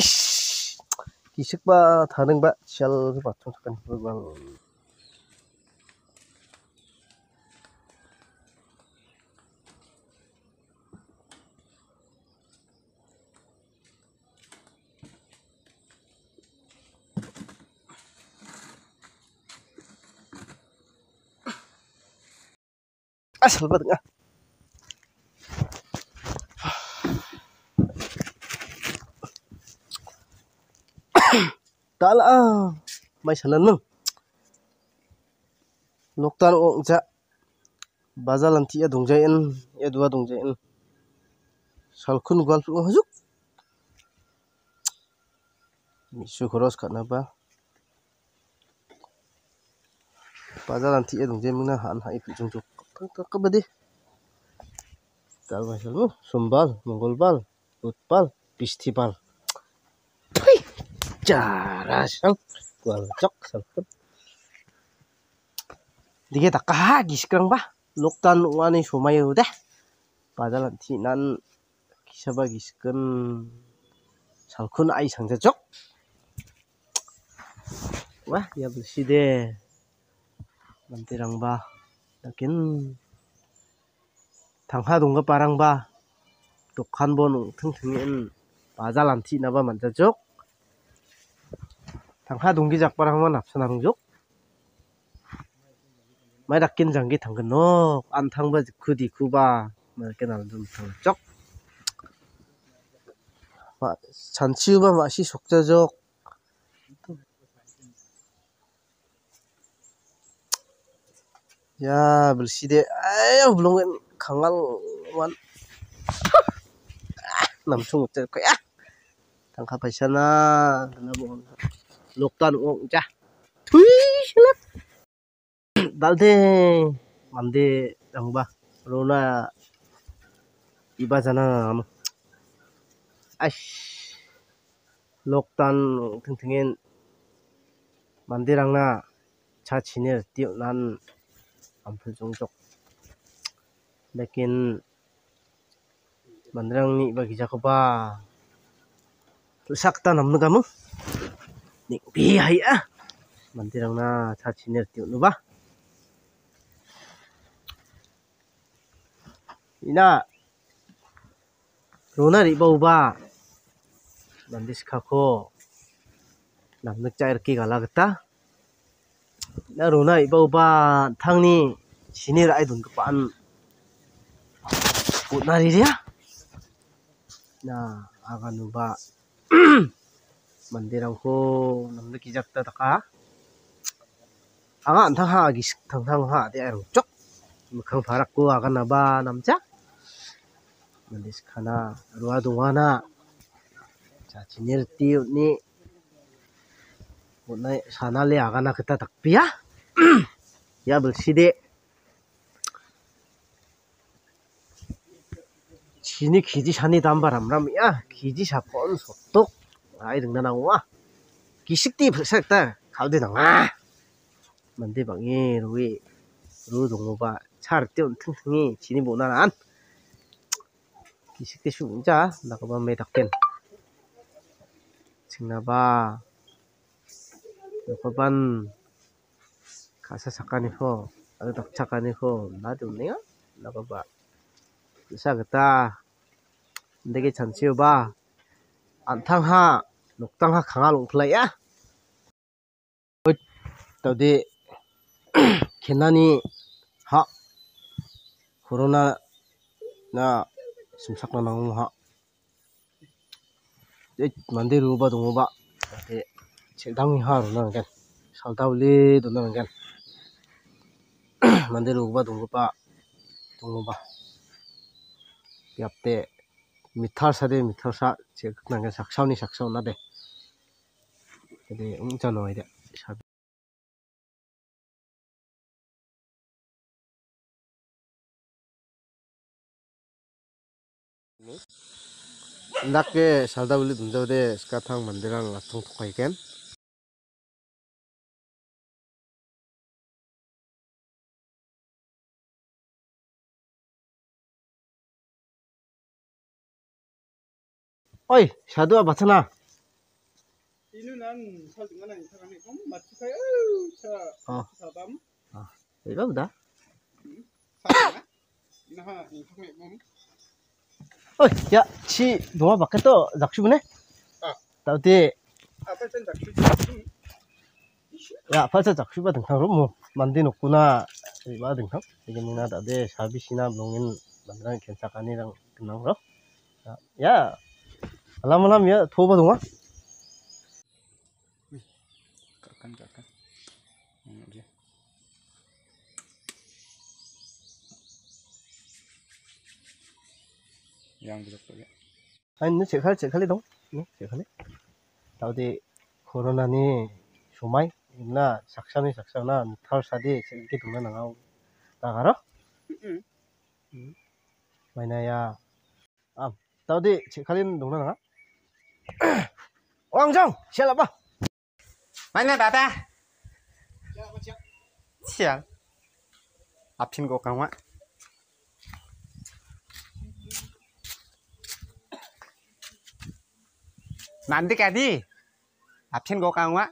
Ish. 기식바 다른 mbak, 샬바 좀 asal banget Dala ah. May sanan mang. Noktan o ja. Bazalan ti adong e dua dong jayen. Salkun gwal pu hajuk. Oh, Misu koros kana ba. Bazalan ti adong jayen na han hai pu jung jung. Kabade. Dal salu oh, sumbal mongol bal Utbal, Pistibal. Jarasang, guangcok, sangkut. Dike takah di sekarang bah. Nuktan wani sumai udah. Padahal nanti nan kisah bagi sekarang sangkun ai sangcok. Wah, ya bersih deh. Nanti rang bah. Lakin 당하동가 빠랑바 독한번 퉁퉁엔 마잘란티 나바 만자족 t h n g 동기 작발하면 앞선 항족 많이 낚인 장기 당근 너안 탕바 그디 그바 뭐 이렇게 나는 좀 잔치우바 맛이 속자적 야 불시대 아유 물론 강한 원 아, 남충 없자 거야 당가 바샤나 나보 loktan ong cha thui shala dalde mande ba. rona iba jana am ash loktan thing thingen mande na. cha chiner tiu nan ampul jongjok lekin mandrang ni bagi jakoba rusak tanam kamu. ning bi hai a mandirang na cha chỉ chiner tiu nu ba ina rona đi bầu ba đi mandis kha kho nam nak chai cả gala ta, na rona đi bầu ba thang ni chiner ai dun cái bạn, ku na đi ria na aga à, nu ba 만디랑 호 남들 기작다 다가 아가 안타 하기 식 당상 하 대롱 쪽 강바락고 뭐 아가 나바 남자 만디식 하나 루아 동하나 자 진일 띠우니 오늘 사나리 아가 나 그따 닭비야 야불 시대 진이 기지 산이 담바람람이야 기지 샤폰 소똑 ấy đừng nào quá kí sức đi phải sạch ta khảo đi nào à mình đi bằng nghe rồi rồi đồng hồ bà 차를 띄운 튼튼히 진입 못하는 기식대 슈운자 나가밤에 닥된 증나바 나가밤 가사 작가니호 아유 닥 작가니호 나도 없네요 나가봐 그사겠다 내게 잔치여봐 안탕하 ลูกตั้งหักขางลงทะเลอะตอนนี้เข็นนี่ฮะโควิาน่ะสมศักดิ์นั่งฮะเด็กมันได้รู้บ้างตรงบ้างเช็คดังมีฮารุนั่งกันสาวดาวลีตรงนั่งกันมันได้รู้บ้างตรงบ้างตรงบ้างยับเตะมิถาร์ซะเดมิถารสซเช็คนั่นกันสักเช้านี่สักเช้านั่นเด้で、おもちゃの間、しゃべ dak ke salda buli dunjau de ska thang mandirang lathung thukai ken oi sadu abachana 이누난 사중간 아니 사람이 좀 맞추세요. 자, 어. 사담. 아, 이거 보다. 어, 야, 지 너와 밖에 또 낚시부네? 아, 나어 아, 야, 팔자 낚시 받은 거 뭐, 만드는구나. 이봐 등탕. 이게 뭐나 다들 샤비시나 농인 만드는 괜찮아니랑 끝난 거. 야, 알람을 하면 도와 동아. 양부족들이 아니 제칼 제칼이 동 제칼이 다우디 코로나니 쇼마이 나 작사니 작사나 탈 사디 이렇게 동네 나가 나가라 응 마이나야 아 다우디 제칼이 동네 나가 왕정 샬라 봐 마이나 바다 抢，啊，苹果干完。 난데 까디 앞엔 거 강화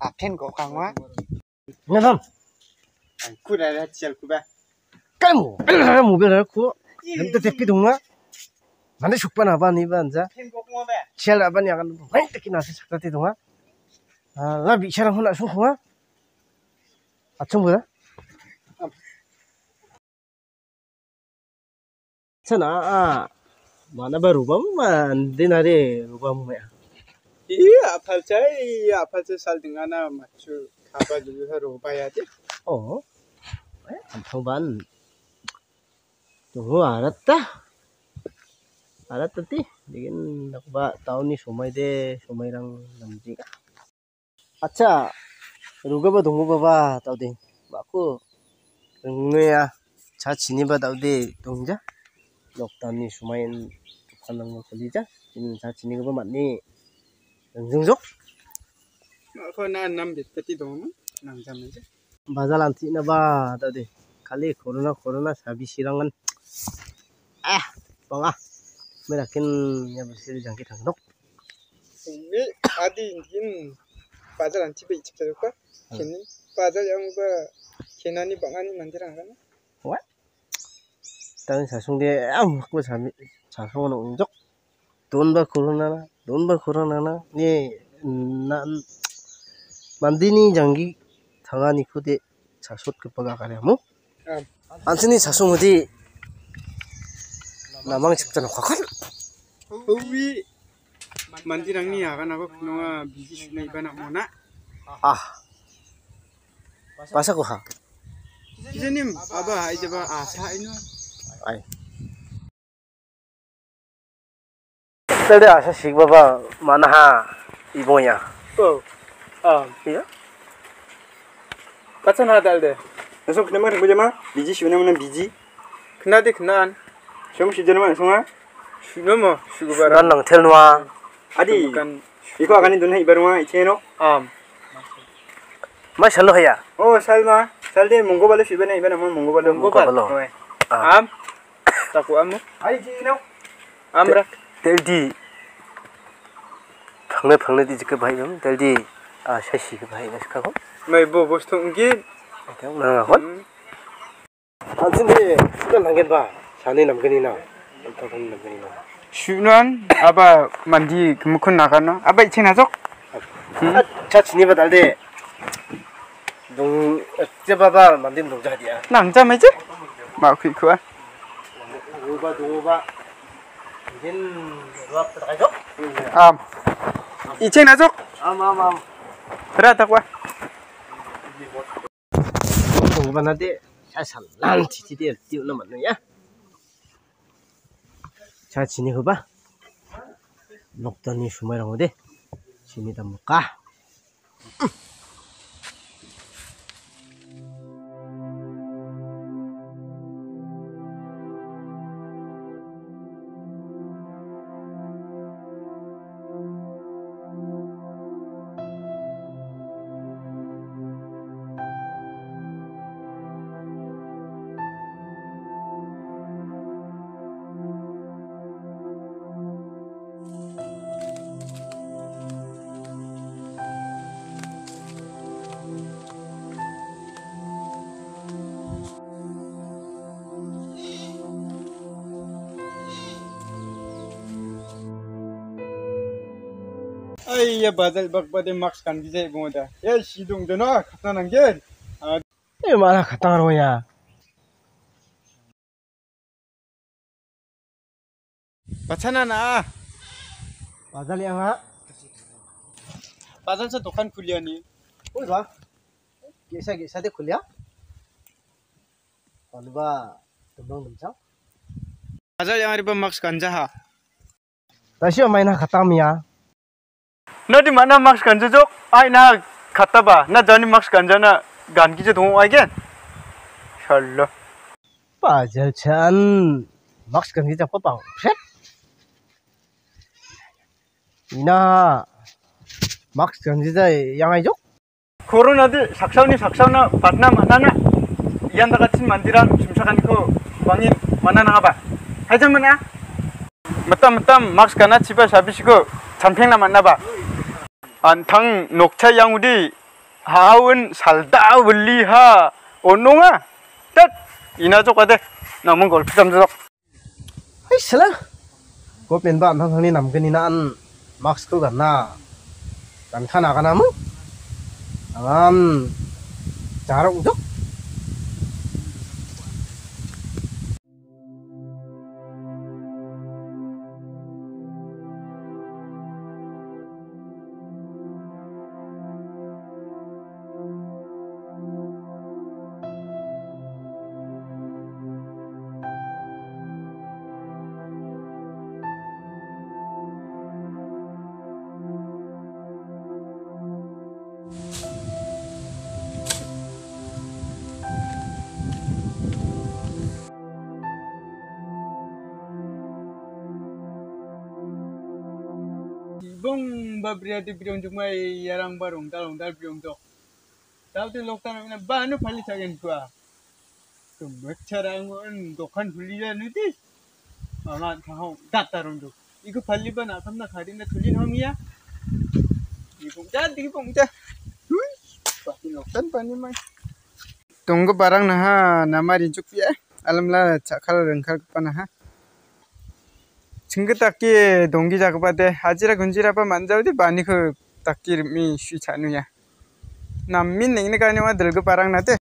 앞엔 거 강화 나삼 쿠라라 치알 쿠바 까모 까라 모벨라 쿠 남도 대피 동나 난데 숙반 아바니 반자 치알 아바니 아간 왜 이렇게 나서 작다 대 동아 là vị bị sao không lại xuống khóa à chung rồi đó sao nó à mà nó bao rubam mà đi nào đi rubam mẹ à? phải chơi iya à, phải chơi sao đừng ăn mà chú khá bao giờ hết rubam ya chứ ồ không bán đúng à rất ta à rất tí, nhưng nó ba tao ni số mấy đây số mấy đang làm gì cả আচ্ছা রুগবা দঙ্গ বাবা তাওদে বাকু রঙ্গয়া ছা চিনিবা তাওদে দংজা লকডাউননি সময় ফানাং খলিজা চিনি ছা চিনিগবা মানি রঙ্গজংজো মাখো না নাম বিপতি দম নাম জামজে বাজা লান্তি না বা তাওদে খালি করোনা করোনা সাবি সিরাঙ্গান আহ বাঙা মেরাকিন ইয়াবসিরি জাঙ্কি থাঙ্গনক আদি ইন bazal anti be chip chalo ko kini bazal yang ba kina ni bang ani mandir ang kan what tan sa sung de am ko sa mi sa ko no jok don ba corona na don ba corona na ni na mandini jangi thangani khude chasot ke paga kare mo 안스니 자송어디 나망 집단 화칼 우비 Manti nang ya kan aku kinuha biji, sudah iba na muna. Ah. pas aku ha. Isa nim aba ay asa ino. Ay. Tade asa sig mana ha ibonya. Oh. Ah, iya. Katsan ada, dalde. Nasok kinamar jema biji shuna muna biji. Kna dik nan. Shom shi jenama shuma. Shunoma shugubara. Nan nang telnwa. adi iko a k a n i dunhai barma u i c e n o am ma shalo haya oh salma salde m o n g o bale shibene ibene mo mungo bale m o n g o bale am taku am u ai jino amra teldi p a n g n e p a n g n e di jikka bhai o a m teldi a shashi ka b a y i na skako i mai bo bosto ungi ᱛᱮᱢ a ᱟ a ᱟ ᱦᱚᱱ ᱟᱡᱤᱱ ᱫ a h ᱩ a ᱟ ᱱ ᱦᱟᱝᱜᱮᱱ a ᱟ ᱥᱟᱱᱤ ᱱᱟᱢᱜᱮᱱᱤ ᱱ a ᱛ ᱚ ᱠ ᱷ ᱚ a ᱱᱟᱢᱜᱮᱱᱤ ᱱ a Shunan, aber man die Mukun nagan no. Aber ich hina sok. Hmm? Ah, chat ni badal de. Dong je baba man dem dong jadia. Ah. Nang ja meje? Ma khu khu. Roba doba. ba rap ta jok. Am. Ich hina sok. Am am am. Ra ta kwa. Dong banade. Asal lan ti ti de tiu na man ya. Ah. 잘 지내봐 녹더니 주말랑 어디 지내다 볼까 ya badal bak bade max kan gize boda ya sidung dong, khatna nangge e ah. ya, mara khatna ro ya bachana na badal ya ha badal sa dukan khuliya ni oi ba gesa gesa de khuliya alba tumang bumcha badal yang ya, mari ba max kan jaha Tasyo ya, main na khatam ya na mana maks kanja jok ai na khata ba na jani max kanja na gan ki je dong ai ge shallo pa ja chan max kan ki ja pa yang aja? corona de saksa ni saksa na patna mana na yang da gachin mandiran chimsa kan bangin mana na ba hajam mana matam maks max kana chipa sabishi ko champion na mana ba 안탕 녹차 양우리 하은 살다 울리하 온농아 뜻 이나족아대 남은 걸 부담스럽 아이 슬라 고펜 반 항상이 남근이나 안 막스도 갔나 난카 나가나무 안 자랑 족 bong babriati briyati briyong jumai e yarang barong talong tal briyong tok tau te lok tanam ina ba pali phali tua, kwa tumbek charang on dokan huli ja nuti ana thao datta rong dok iku phali ba na tham na khari na thuli no miya iku di pong ja hui pati lok tan pani mai tonggo barang na ha namari chukpia ya. alam la chakhala rengkhar pa chingka takki dongi jakpa de hajira gunjira pa manjau di bani ko takki mi shui chanu ya nammin ningni kani wa dilgu parang na te